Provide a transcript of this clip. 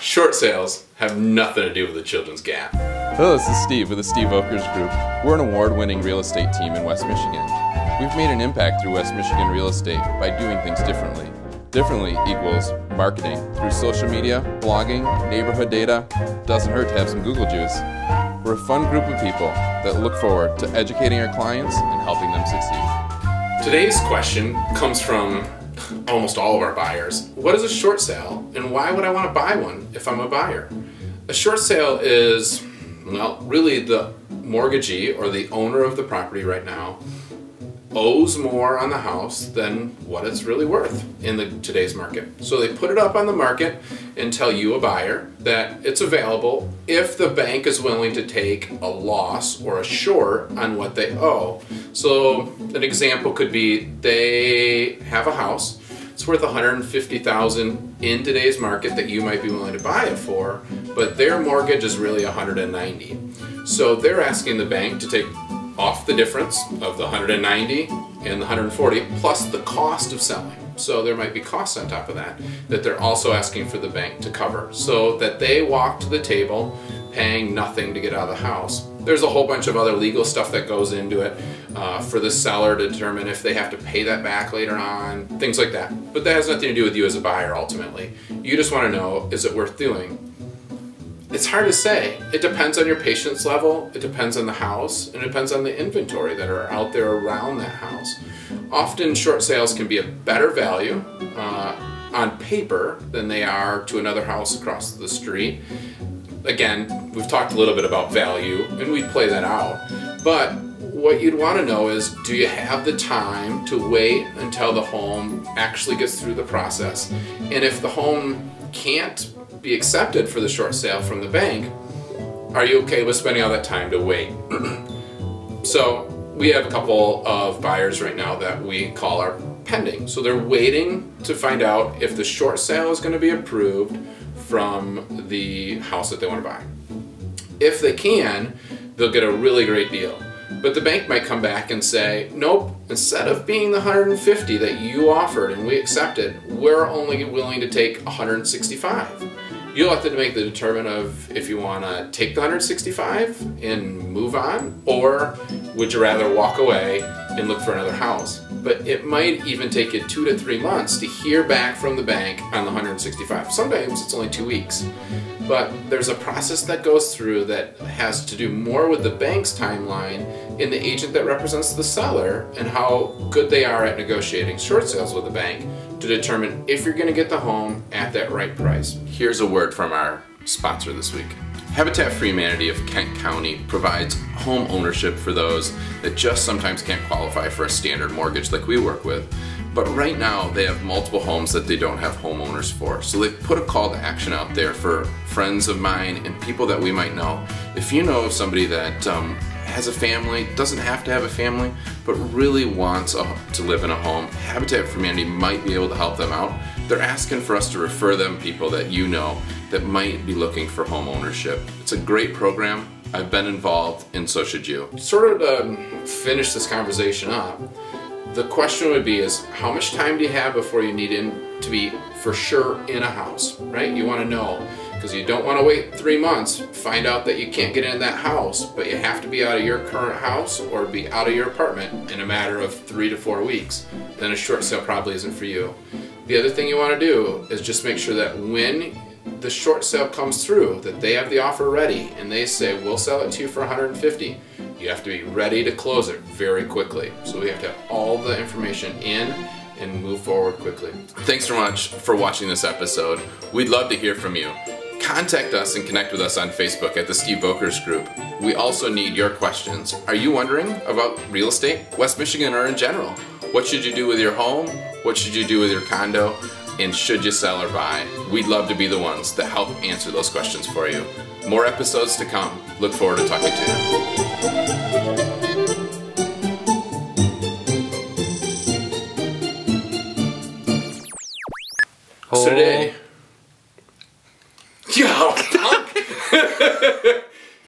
Short sales have nothing to do with the Children's Gap. Hello, this is Steve with the Steve Volkers Group. We're an award-winning real estate team in West Michigan. We've made an impact through West Michigan real estate by doing things differently. Differently equals marketing through social media, blogging, neighborhood data. Doesn't hurt to have some Google juice. We're a fun group of people that look forward to educating our clients and helping them succeed. Today's question comes from almost all of our buyers. What is a short sale and why would I want to buy one if I'm a buyer? A short sale is, well, really the mortgagee or the owner of the property right now owes more on the house than what it's really worth in the today's market. So they put it up on the market and tell you a buyer that it's available if the bank is willing to take a loss or a short on what they owe. So an example could be they have a house it's worth 150,000 in today's market that you might be willing to buy it for, but their mortgage is really 190. So they're asking the bank to take off the difference of the 190 and the 140 plus the cost of selling. So there might be costs on top of that that they're also asking for the bank to cover so that they walk to the table paying nothing to get out of the house. There's a whole bunch of other legal stuff that goes into it uh, for the seller to determine if they have to pay that back later on, things like that. But that has nothing to do with you as a buyer ultimately. You just want to know, is it worth doing? It's hard to say. It depends on your patience level, it depends on the house, and it depends on the inventory that are out there around that house. Often short sales can be a better value uh, on paper than they are to another house across the street. Again, we've talked a little bit about value and we'd play that out. But what you'd want to know is do you have the time to wait until the home actually gets through the process? And if the home can't be accepted for the short sale from the bank, are you okay with spending all that time to wait? so we have a couple of buyers right now that we call our pending. So they're waiting to find out if the short sale is going to be approved from the house that they want to buy. If they can, they'll get a really great deal. But the bank might come back and say, nope, instead of being the 150 that you offered and we accepted, we're only willing to take 165 you'll have to make the determine of if you want to take the 165 and move on, or would you rather walk away and look for another house. But it might even take you two to three months to hear back from the bank on the 165. Sometimes it's only two weeks. But there's a process that goes through that has to do more with the bank's timeline in the agent that represents the seller and how good they are at negotiating short sales with the bank to determine if you're going to get the home at that right price. Here's a word from our sponsor this week. Habitat for Humanity of Kent County provides home ownership for those that just sometimes can't qualify for a standard mortgage like we work with. But right now they have multiple homes that they don't have homeowners for. So they've put a call to action out there for friends of mine and people that we might know. If you know of somebody that um, has a family, doesn't have to have a family, but really wants a, to live in a home, Habitat for Humanity might be able to help them out. They're asking for us to refer them people that you know that might be looking for home ownership. It's a great program. I've been involved and so should you. Sort of to finish this conversation up, the question would be is how much time do you have before you need in to be for sure in a house, right? You want to know because you don't want to wait three months, find out that you can't get in that house, but you have to be out of your current house or be out of your apartment in a matter of three to four weeks. Then a short sale probably isn't for you. The other thing you want to do is just make sure that when the short sale comes through, that they have the offer ready and they say, we'll sell it to you for 150. You have to be ready to close it very quickly. So we have to have all the information in and move forward quickly. Thanks so much for watching this episode. We'd love to hear from you. Contact us and connect with us on Facebook at the Steve Volkers Group. We also need your questions. Are you wondering about real estate, West Michigan, or in general? What should you do with your home? What should you do with your condo? And should you sell or buy? We'd love to be the ones that help answer those questions for you. More episodes to come. Look forward to talking to you. So today. Oh. Yo, punk!